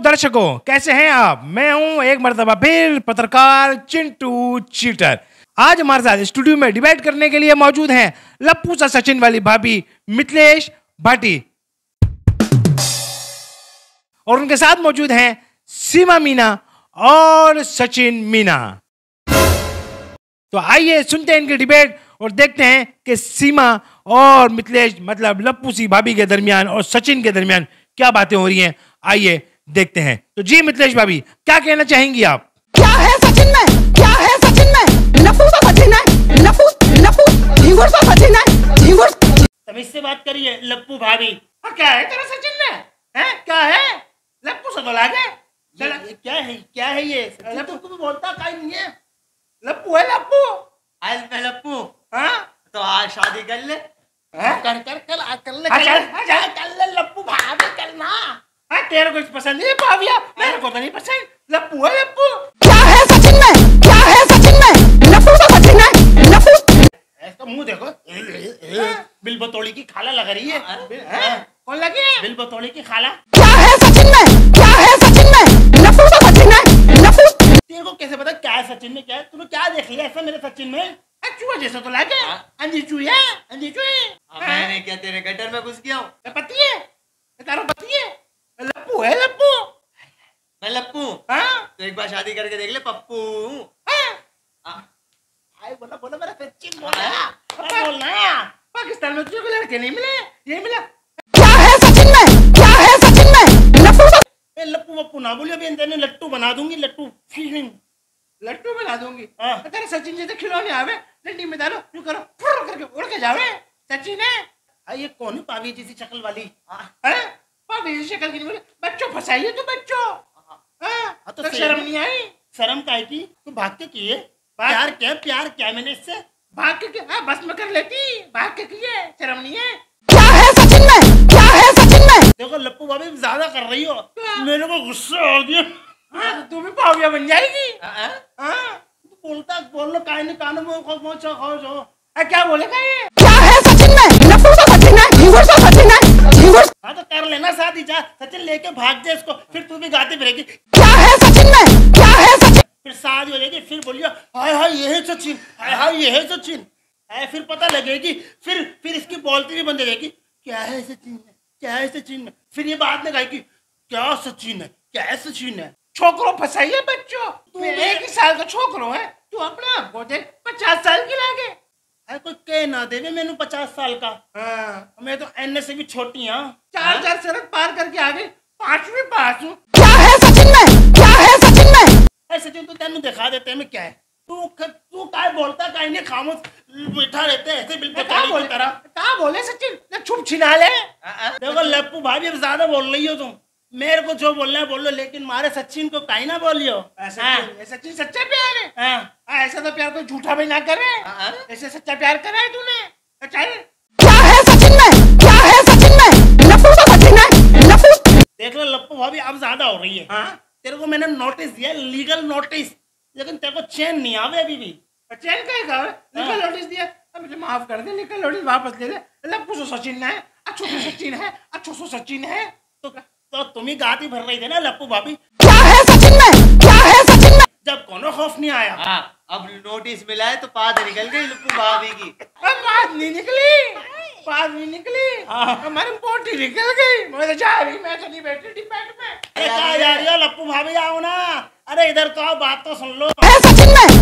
दर्शकों, कैसे हैं आप? मैं हूँ एक मरतबा फिर पत्रकार चिंटू चीटर। आज हमारे साथ स्टूडियो में डिबेट करने के लिए मौजूद हैं लप्पू सा सचिन वाली भाभी, मिथिलेश भाटी। और उनके साथ मौजूद हैं सीमा मीना और सचिन मीना। तो आइए सुनते हैं इनकी डिबेट और देखते हैं कि सीमा और मिथिलेश मतलब लप्पू सी भाभी के दरमियान और सचिन के दरमियान क्या बातें हो रही हैं। आइए देखते हैं। तो जी मिथिलेश भाभी क्या कहना चाहेंगी आप? क्या है सचिन में? क्या है सचिन में? लपू सा सचिन है। लपू लपू झिंगुर सा सचिन है। झिंगुर तमीज से बात करिए लप्पू भाभी। हाँ, क्या है तेरा सचिन में? है? क्या है? लप्पू से तो लागे ये, ये क्या है क्या है ये? लप्पू को भी बोलता काई नहीं है। लप्पू है लप्पू। आज मैं लप्पू। हाँ? तो आज शादी कर ले। हैं? कर कर कर आज कर ले हाँ, कर चल, ले हाँ, चल। कर ले लप्पू भाभी करना हाँ, तेरे को पसंद नहीं पाविया? मेरे को तो नहीं पसंद। लप्पू है लप्पू। क्या है सचिन में? क्या है सचिन में? लपू सा सचिन है। लपू इसका मुँह देखो। बिल बतौड़ी की खाला लग रही है। कौन लगी? है बिल बतौड़ी की खाला। क्या है सचिन में? क्या है सचिन में? लपू सा सचिन है। लपू तेरे को कैसे पता क्या है सचिन में क्या है? तूने क्या देख लिया ऐसा मेरे सचिन में? हाँ, चूहा जैसा तो लागे। हाँ। अंजी चूहा अंजी चूहे। मैंने क्या तेरे गटर में घुस गया हूँ? है पति है। ये लप्पू है लप्पू मैं लप्पू। हाँ? तो एक बार शादी करके देख ले पप्पू। हाँ? हाँ। आए बोला बोला मेरा सचिन बोला हाँ, बोलना। पाकिस्तान में तुझे को लड़के नहीं मिले ये मिला। क्या है सचिन में? क्या है सचिन में? लपू सा ए लप्पू वप्पू ना बोलियो अभी तेने लट्टू बना दूँगी लट्टू फीलिंग लट्टू बना दूँगी? हाँ। तो तेरे सचिन जैसे खिलौने आवे डंडी में डालो यूँ करो फुर करके उड़ के जावे। सचिन है? हाँ, ये कौन है पावी जैसी शक्ल वाली? हाँ, पापी शक्ल की बोले बच्चों फंसाइए तू बच्चों। हाँ। हाँ हाँ, तो तो शर्म नहीं आई? शर्म काय की? तू भाग के किए प्यार क्या प्यार क्या मैंने इससे। भाग के के- हाँ बस में कर लेती भाग के किए शर्म नहीं है क्या है सचिन में? क्या है सचिन में? देखो लप्पू भाभी ज़्यादा कर रही हो। मेरे को गुस्सा आ गया। हाँ तो तू भी पाविया बन जाएगी। हाँ, हाँ? हाँ। तू बोलता बोल लो काय नहीं कानों में खो खो क्या बोलेगा ये? क्या है सचिन में? लपू सा सचिन है झिंगुर सा सचिन है। हाँ तो कर लेना शादी जा। सचिन लेके भाग जा इसको फिर तू भी गाती फिरेगी। क्या है सचिन में? क्या है सचिन? फिर शादी हो जाएगी फिर बोलियो हाय हाय ये है सचिन हाय हाय ये है सचिन। है फिर पता लगेगी फिर फिर इसकी बोलती भी बंद हो जाएगी क्या है सचिन है क्या है सचिन है फिर ये बाद में कहेगी क्या सचिन है? क्या है सचिन है? छोकरो फंसाइए बच्चों। तू एक ही साल का छोकरो है। तू अपने देख पचास साल की लागे है ना देवे मैंने पचास साल का। हाँ। मैं तो एन से भी छोटी हाँ। चार चार सड़क पार करके आ गई पांचवी पास हूँ। क्या है सचिन में? क्या है सचिन में? ऐ सचिन तो तेन दिखा देते हैं मैं क्या है? तू तू काय बोलता काय नहीं खामोश बैठा रहते हैं ऐसे बिल्कुल कहा बोले? तरह। कहा बोले सचिन? ना छुप छिना ले। देखो लप्पू भाभी ज़्यादा बोल रही हो तुम। मेरे को जो बोलना है बोल लो लेकिन मारे सचिन को काई ना बोलियो। ऐसा हाँ, सचिन सच्चा प्यार है। हाँ, हाँ, ऐसा तो प्यार कोई झूठा भी ना करे। हाँ। ऐसे सच्चा प्यार करा है तूने। अच्छा क्या है सचिन में? क्या है सचिन में? लपू सा सचिन है। लपू देख लो लप्पू भाभी अब ज़्यादा हो रही है। हाँ। तेरे को मैंने नोटिस दिया लीगल नोटिस लेकिन तेरे को चैन नहीं आवे अभी भी। चैन का का लिखल नोटिस दिया। अब मुझे माफ़ कर दे लिखल नोटिस वापस ले ले लप्पू सो सचिन है अच्छो सो सचिन है अच्छो सो सचिन है। तो तो तुम ही गाती भर रही थे ना लप्पू भाभी? क्या है सचिन में? क्या है सचिन में? जब कोनो खौफ नहीं आया। हाँ अब नोटिस मिला है तो पाद निकल गई लप्पू भाभी की। अब बात नहीं निकली। बात नहीं निकली। हमारी पोटी निकल गई। मैं तो जा रही मैं तो नहीं बैठी डिबेट में अरे कहा जा रही हो लप्पू भाभी आओ ना। अरे इधर तो आओ बात तो सुन लो। है सचिन में?